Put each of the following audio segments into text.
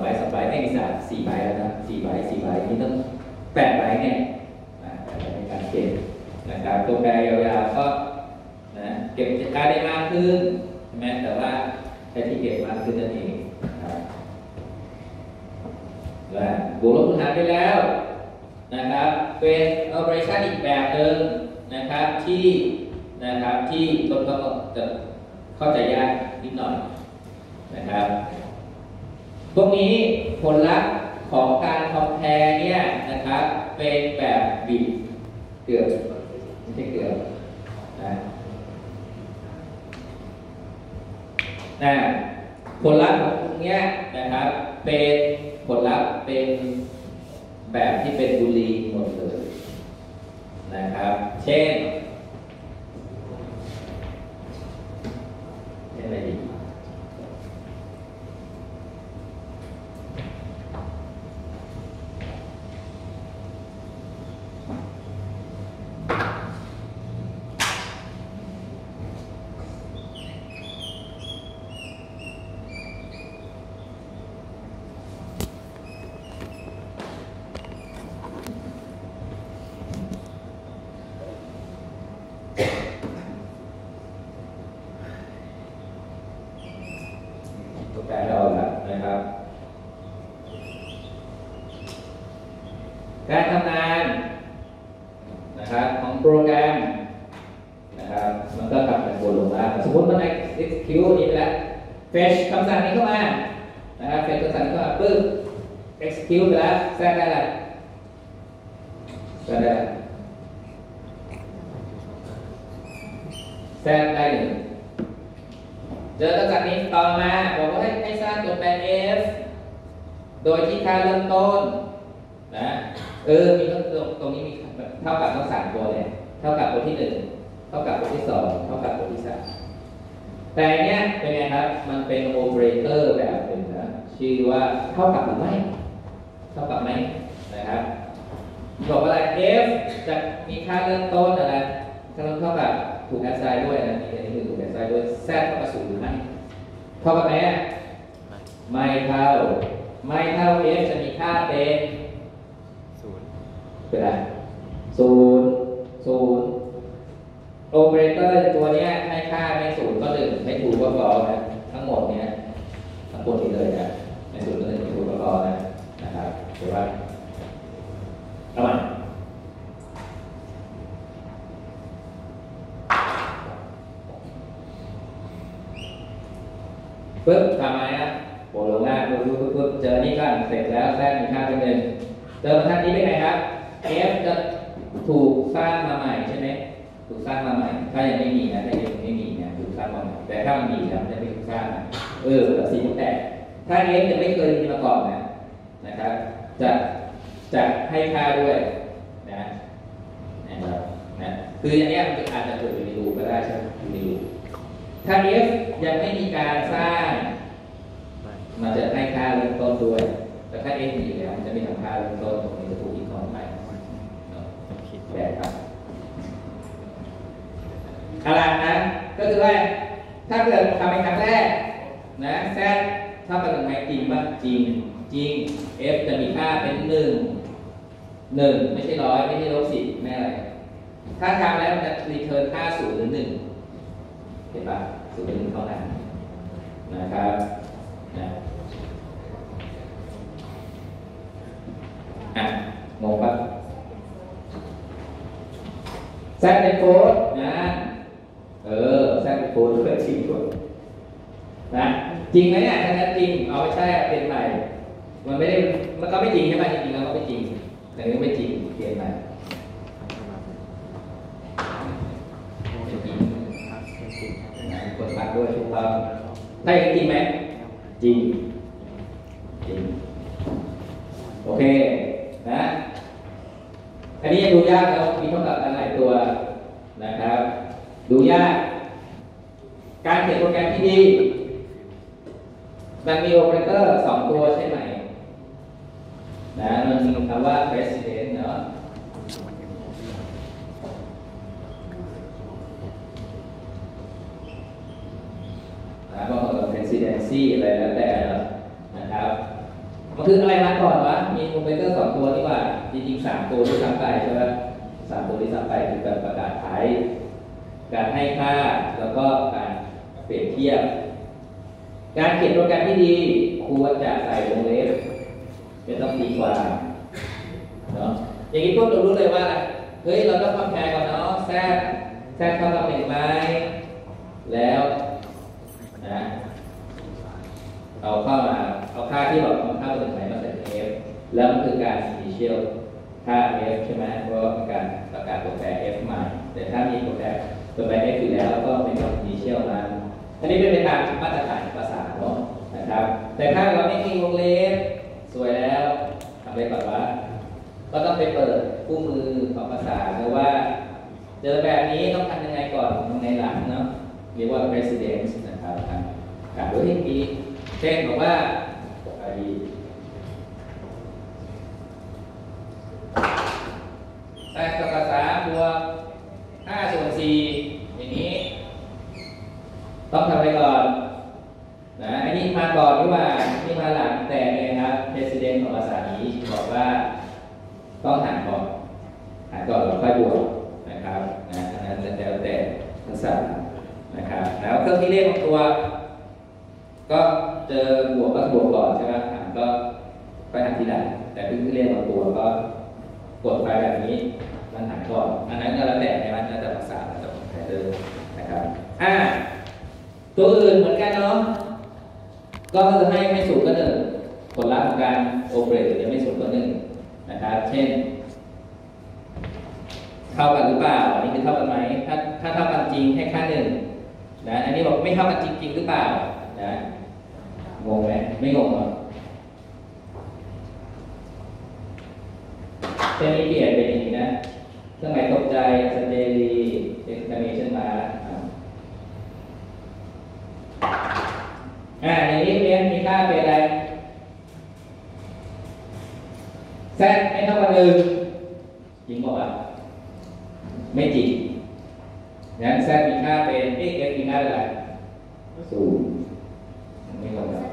ใบสองใบไม่มีสามสี่ใบแล้วนะสี่ใบสี่ใบนี่ต้องแปดใบเนี่ยในการเก็บนะครับตัวแปรยาวๆก็นะเก็บจัดการได้มากขึ้นใช่ไหมแต่ว่าใช้ที่เก็บมากขึ้นนั่นเองนะบและบวกลบคูณหารไปแล้วนะครับเป็น operation อีกแบบหนึ่งนะครับที่นะครับที่ต้นก็จะเข้าใจยากนิดหน่อยนะครับ พวกนี้ผลลัพธ์ของการคอมแพร์เนี่ยนะครับ เป็นแบบบีบเกลือไม่ใช่เกลือนะนะผลลัพธ์ของพวกเนี้ยนะครับ เป็นผลลัพธ์เป็นแบบที่เป็นบุลีหมดเลยนะครับ เช่นเช่นอะไรดี ตัวแปรเราละนะครับ การทำงานนะครับของโปรแกรมนะครับมันก็กลับเป็นวนลงมาสมมติมัน execute นี้ไปแล้ว fetch คำสั่งนี้เข้ามานะครับ fetch คำสั่งนี้เข้ามาปึ๊บ execute ไปแล้วแทรกได้ละแทรกได้แทรกได้หนึ่งเจอตัวจากนี้ต่อมาบอกว่าให้ให้สร้างตัวแปร f โดยที่ค่าเริ่มต้น เออ มีตรงตรงนี้มีเท่ากับทั้งสามตัวเนี่ยเท่ากับตัวที่หนึ่งเท่ากับตัวที่สองเท่ากับตัวที่สามแต่เนี้ยเป็นไงครับ มันเป็นโอเปอเรเตอร์แบบหนึ่งนะชื่อว่าเท่ากับหรือไม่ เท่ากับไหมนะครับบอกว่าอะไร f จะมีค่าเริ่มต้นอะไรค่าเริ่มเท่ากับถูก assign ด้วยนะนี่อันนี้คือถูกแอสไซน์ด้วย z เท่ากับศูนย์หรือไม่เท่ากับไหมอะไม่เท่า ไม่เท่า f จะมีค่าเป็น็นอะไรศูนย์ศูนย์โอเปอเรเตอร์ตัวนี้ให้ค่าไม่ศูนย์ก็หนึ่งไม่ถูกก็ false นะทั้งหมดเนี้ยทั้งหมดนี้เลยนะไม่ศูนย์ก็หนึ่งไม่ถูกก็ฟอนะนะครับเดี๋ยวว่าเอาใหม่ปึ๊บทำไมนะโผล่ลงหน้าปึ๊บปึ๊บปึ๊บปึ๊บเจอนี่ก็เสร็จแล้วแทรกมีค่าเป็นหนึ่งเจอบรรทัดนี้เป็นไงครับ f จะถูกสร้างมาใหม่ใช่ไหมถูกสร้างมาใหม่ ถ้ายังไม่มีนะถ้ายังไม่มีเนี่ยถูกสร้างมาใหม่แต่ถ้ามันมีแล้วมันจะไม่ถูกสร้างนะเออสีแตกถ้า f ยังไม่เคยมีมาก่อนนะนะครับ จะจะให้ค่าด้วยนะนะครับนะคืออันเนี้มันอาจจะเกิดอยู่ในรูปก็ได้ใช่ไหมอยู่ในรูปถ้า f ยังไม่มีการสร้าง มันจะให้ค่าเริ่มต้นด้วย แต่ถ้า f มีอยู่แล้วมันจะไม่ทำค่าเริ่มต้นตรงนี้จะถูกอีกคอนใหม่เนาะ องคิดแบบครับอะไรนะก็คือว่าถ้าเกิดทำเป็นครั้งแรกนะ z เท่ากับหนึ่งไหมจริงป่ะจริงจริง f จะมีค่าเป็นหนึ่งหนึ่งไม่ใช่ร้อยไม่ใช่ลบสิบไม่อะไร ถ้าทำแล้วมันจะรีเทิร์นค่าศูนย์หรือหนึ่งเห็นปะศูนย์หรือหนึ่งเท่านั้นนะครับนะอะงงปะ แซดเป็นโค้ดนะเออแซดเป็นโค้ดด้วยจริงด้วยนะจริงไหมเนี่ยถ้างั้นจริงเอาไม่ใช่เป็นใหม่มันไม่ได้มันก็ไม่จริงใช่ไหมจริงๆแล้วก็ไม่จริงแต่ก็ไม่จริงเปลี่ยนใหม่ไม่จริงนะกดพักด้วยถูกต้องได้จริงไหมจริงจริงโอเคนะ อันนี้ดูยากแล้วมีเท่ากับหลายตัวนะครับ ดูยาก การเขียนโปรแกรมที่ดี มันมีโอเปอเรเตอร์สองตัวใช่ไหมนะมันมีคำว่า president เนาะนะบางคนก็ presidency อะไรแล้วแต่เนะนะครับ มันคืออะไรมาก่อนวะ มีโอเปอเรเตอร์สองตัวนี่ว่า จริงๆสามตัวที่ซ้ำไปใช่ไหมสามตัวที่ซ้ำไปคือการประกาศ type การให้ค่าแล้วก็การเปรียบเทียบ การเขียนโปรแกรมที่ดีควรจะใส่วงเล็บไม่ต้องตีความเนาะอย่างนี้พวกเรารู้เลยว่า เฮ้ยเราต้อง compare ก่อนเนาะ z z เท่ากับหนึ่งไหมแล้วนะเอาเข้ามาเอาค่าที่เราทำค่าเป็นไหนมาใส่ f แล้วมันคือการ initial ค่า f ใช่ไหมเพราะว่าการประกาศตัวแปร f ใหม่ แต่ถ้ามีตัวแปรตัวแปร f อยู่แล้วก็เป็นการ initial มันอันนี้เป็นไปตามมาตรฐานภาษาเนาะนะครับ แต่ถ้าเราไม่มีวงเล็บสวยแล้วทำอะไรก่อนวะก็ต้องไปเปิดคู่มือของภาษาเพราะว่า เจอแบบนี้ต้องทำยังไงก่อนในหลังเนาะเรียกว่า precedence นะครับการด้วยที่เช่นบอกว่าไอ้แทรกกับภาษาบวก5ส่วน4อย่างนี้ ต้องทำอะไรก่อนนะอันนี้มาก่อนหรือว่านี่มาหลังแต่เนี่ยครับ precedence ของภาษานี้บอกว่า ต้องหารก่อนหารก่อนแล้วค่อยบวกนะครับนะอันนั้นแล้วแต่ภาษานะครับ แล้ว เครื่องที่เลขของตัว ก็เจอบวกก็บวกก่อนใช่ไหมหารก็ไปหารทีหลังแต่เครื่องที่เลขของตัวก็กดไปแบบนี้มันหารก่อนอันนั้นก็แล้วแต่ใช่ไหมแล้วแต่ภาษาแล้วแต่แพทเทิร์นนะครับอ่าตัวอื่นเหมือนกันเนาะก็คือให้ไม่สูงก็หนึ่งผลลัพธ์ของการโอเปเรตจะไม่สูงก็หนึ่งนะครับ เช่นเท่ากันหรือเปล่า อันนี้คือเท่ากันไหม ถ้าถ้าเท่ากันจริงให้ค่าหนึ่ง นะอันนี้บอกไม่เท่ากันจริง ๆ หรือเปล่านะงงไหมไม่งงหรอเช่นนี้เปลี่ยนเป็นอย่างนี้นะเครื่องหมายตกใจสเตรีเอ็กซ์เมชันมาอย่างนี้เรียนมีค่าเป็นอะไร z ไม่เท่ากับหนึ่งจริงบอกว่า ไม่จริงงั้น z มีค่าเป็น x x มีค่าเป็นอะไร ศูนย์ไม่ตรงกัน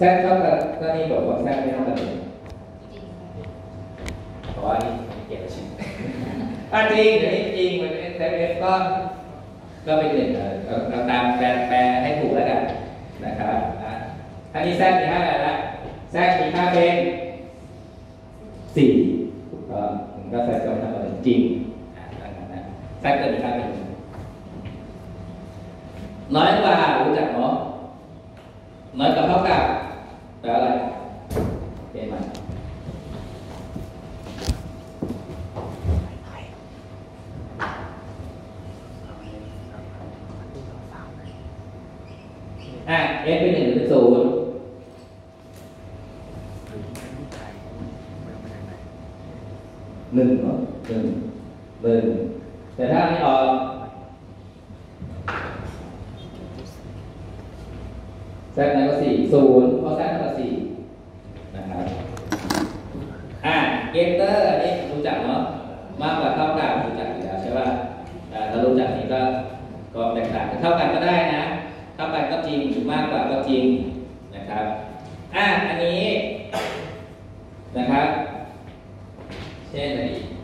z เท่ากับก็นี่บอกว่า z ไม่เท่ากับหนึ่งเพราะว่านี่เกี่ยวกับชิ้นอะจริงเดี๋ยวนี้จริงมัน z f ก็ก็เป็นหนึ่งเราตามแปลแปลให้ถูกแล้วกันนะครับอันนี้ z มีค่าอะไรละ z มีค่าเป็นสี่ถูกต้องมันก็ z ก็ทำมาเป็นจริงอะดังนั้นนะ z เกิดมีค่าเป็น น้อยกว่ารู้จักเนาะน้อยกว่าเท่ากับแปลว่าอะไรเป็นมันอะ f เป็นหนึ่งหรือเป็นศูนย์ หนึ่งเนาะหนึ่งหนึ่งแต่ถ้าไม่ออกแซกนั้นก็สี่ ศูนย์เพราะแซกนั้นก็สี่นะครับอ่าเกเตอร์อันนี้รู้จักเนาะมากกว่าเท่ากับรู้จักอยู่แล้วใช่ป่ะถ้ารู้จักนี้ก็ก็แตกต่างเท่ากันก็ได้นะ เท่ากันก็จริงหรือมากกว่าก็จริงนะครับอ่าอันนี้นะครับ เช่นอะไรอีก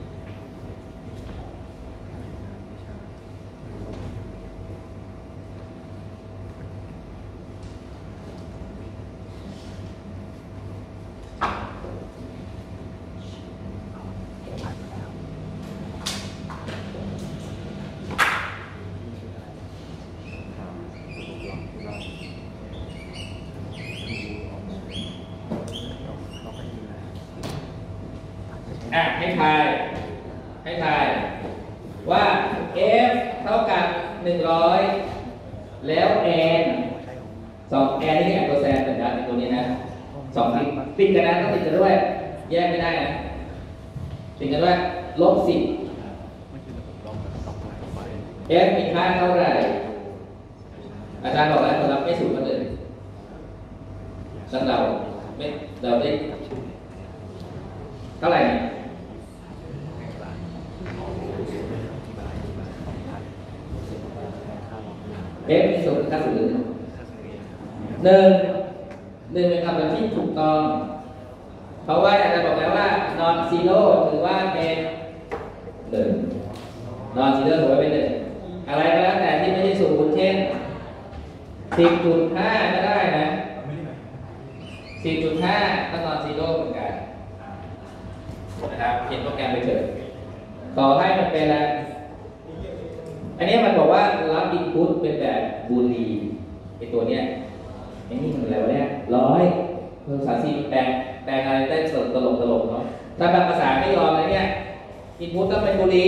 อะให้ทาย ให้ทาย ว่า f เท่ากับ 100 แล้ว n สอง n นี่แอนโตแซนเป็นด้านตัวนี้นะสองติดติดกันนะต้องติดกันด้วย แยกไม่ได้นะติดกันด้วยลบสิบ f มีค่าเท่าไหร่ อาจารย์บอกแล้วผลลัพธ์ไม่สูงก็เลยแล้วเราไม่เราได้เท่าไหร่ เนี่ย f มีสูงค่าสูงหนึ่งหนึ่งหนึ่งเป็นคำตอบที่ถูกต้อง เพราะว่าอาจารย์บอกแล้วว่า non zero ถือว่าเป็นหนึ่ง non zero ถือว่าเป็นหนึ่งอะไรก็แล้วแต่ที่ไม่ใช่ศูนย์เช่นสิบจุดห้าก็ได้นะสิบจุดห้าก็ non zero เหมือนกันนะครับเขียนโปรแกรมไปเถอะต่อให้มันเป็นอะไร อันนี้มันบอกว่ารับอินพุตเป็นแบบบูลีไอตัวเนี้ยไอ้นี่มันอะไรวะเนี่ยร้อยภาษาซีแปลงแปลงอะไรได้สดตลกตลกเนาะถ้าบางภาษาไม่ยอมเลยเนี่ยอินพุตต้องเป็นบูลี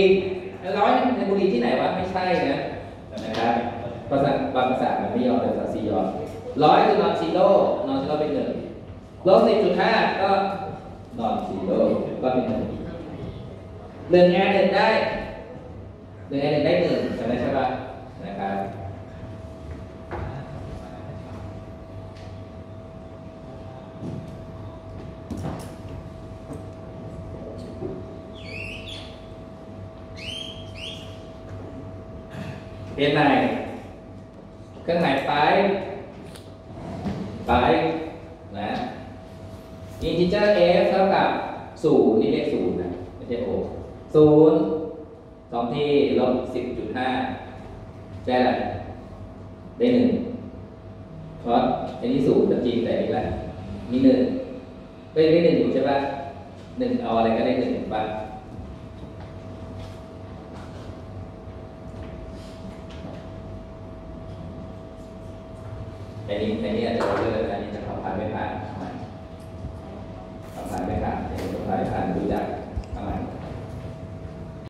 ร้อยเป็น boolean ที่ไหนวะไม่ใช่นะนะครับภาษาบางภาษามันไม่ยอมแต่ภาษา C ยอมร้อยคือ non-zero non-zero เป็นหนึ่งลบสิบจุดห้าก็ non-zero ก็เป็นหนึ่งหนึ่ง and หนึ่งได้ หนึ่งในหนึ่งได้หนึ่งจำได้ใช่ปะนะครับเป็นไหนเครื่องหมายไปไปนะ integer f เท่ากับศูนย์นี่เลขศูนย์นะไม่ใช่โอศูนย์ ที่ลบสิบจุดห้าได้อะไรได้หนึ่งเพราะอันนี้สูงจริงแต่นี่แหละมีหนึ่งก็ยังได้หนึ่งอยู่ใช่ปะหนึ่งเอาอะไรก็ได้หนึ่งถูกปะอันนี้อันนี้อาจจะเลือกอันนี้จะผ่านไม่ผ่าน